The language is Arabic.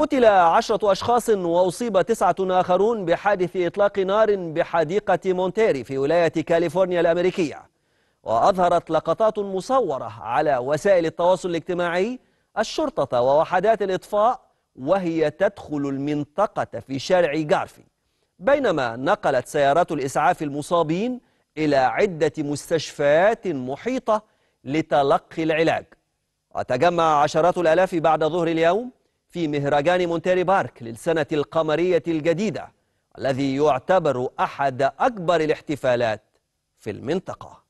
قتل عشرة أشخاص وأصيب تسعة آخرون بحادث إطلاق نار بحديقة مونتيري في ولاية كاليفورنيا الأمريكية. وأظهرت لقطات مصورة على وسائل التواصل الاجتماعي الشرطة ووحدات الإطفاء وهي تدخل المنطقة في شارع جارفي. بينما نقلت سيارات الإسعاف المصابين إلى عدة مستشفيات محيطة لتلقي العلاج. وتجمع عشرات الآلاف بعد ظهر اليوم في مهرجان مونتيري بارك للسنة القمرية الجديدة الذي يعتبر أحد أكبر الاحتفالات في المنطقة.